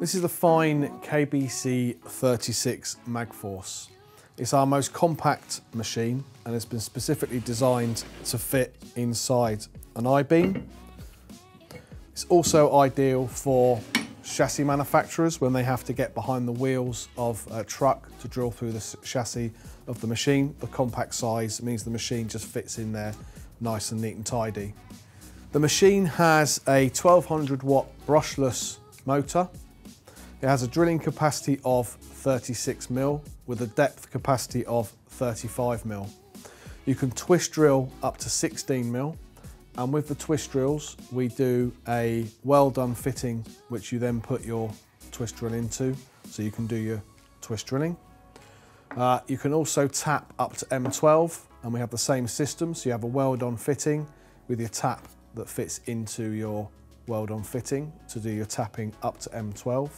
This is the FEIN KBC 36 Magforce. It's our most compact machine and it's been specifically designed to fit inside an I-beam. It's also ideal for chassis manufacturers when they have to get behind the wheels of a truck to drill through the chassis of the machine. The compact size means the machine just fits in there nice and neat and tidy. The machine has a 1200 watt brushless motor. It has a drilling capacity of 36 mil with a depth capacity of 35 mil. You can twist drill up to 16 mil and with the twist drills we do a weld-on fitting which you then put your twist drill into so you can do your twist drilling. Uh, you can also tap up to M12 and we have the same system so you have a weld-on fitting with your tap that fits into your weld-on fitting to do your tapping up to M12.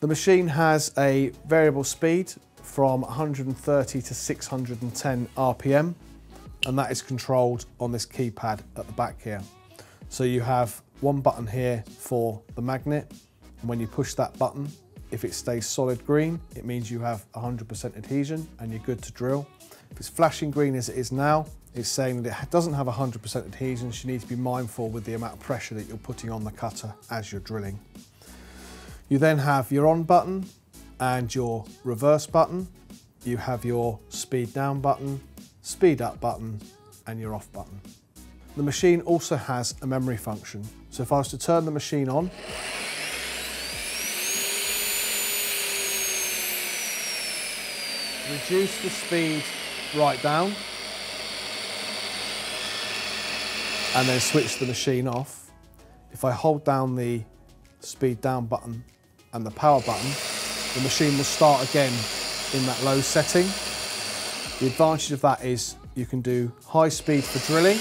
The machine has a variable speed from 130 to 610 RPM and that is controlled on this keypad at the back here. So you have one button here for the magnet and when you push that button if it stays solid green it means you have 100% adhesion and you're good to drill. If it's flashing green as it is now it's saying that it doesn't have 100% adhesion so you need to be mindful with the amount of pressure that you're putting on the cutter as you're drilling. You then have your on button and your reverse button. You have your speed down button, speed up button and your off button. The machine also has a memory function. So if I was to turn the machine on, reduce the speed right down and then switch the machine off. If I hold down the speed down button and the power button, the machine will start again in that low setting. The advantage of that is you can do high speed for drilling.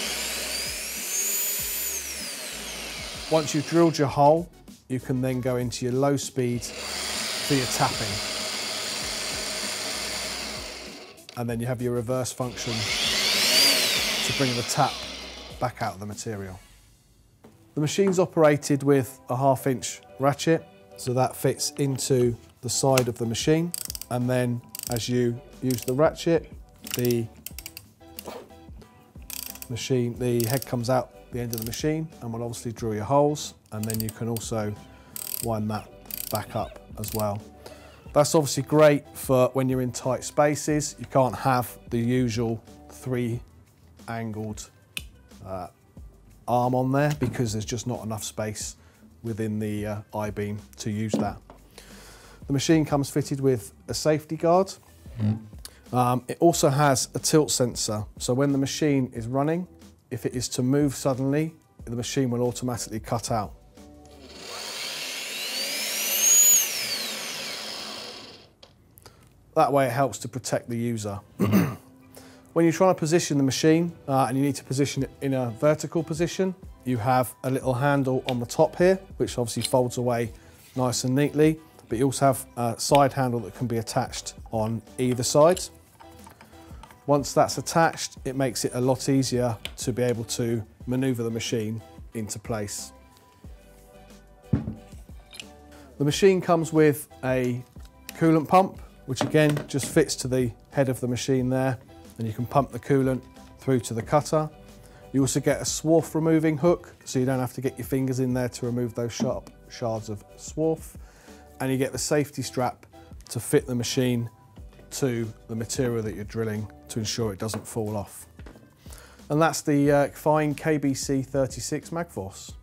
Once you've drilled your hole, you can then go into your low speed for your tapping. And then you have your reverse function to bring the tap back out of the material. The machine's operated with a half inch ratchet, so that fits into the side of the machine. And then as you use the ratchet, the machine, the head comes out the end of the machine and will obviously drill your holes. And then you can also wind that back up as well. That's obviously great for when you're in tight spaces. You can't have the usual three angled uh, arm on there because there's just not enough space within the uh, I-beam to use that. The machine comes fitted with a safety guard. Mm. Um, it also has a tilt sensor, so when the machine is running, if it is to move suddenly, the machine will automatically cut out. That way it helps to protect the user. when you're trying to position the machine uh, and you need to position it in a vertical position, you have a little handle on the top here, which obviously folds away nice and neatly, but you also have a side handle that can be attached on either side. Once that's attached, it makes it a lot easier to be able to maneuver the machine into place. The machine comes with a coolant pump, which again just fits to the head of the machine there, and you can pump the coolant through to the cutter. You also get a swarf removing hook, so you don't have to get your fingers in there to remove those sharp shards of swarf. And you get the safety strap to fit the machine to the material that you're drilling to ensure it doesn't fall off. And that's the uh, FEIN KBC 36 Magforce.